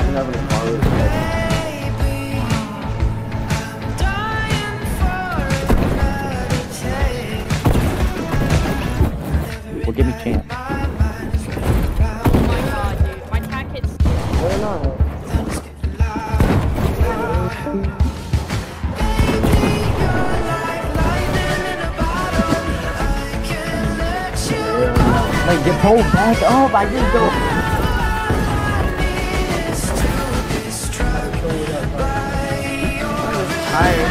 was never gonna follow it. Well, give me a chance. Oh my god, dude. My tack hits. Why not? Like, get pulled back up. I just go. Tired.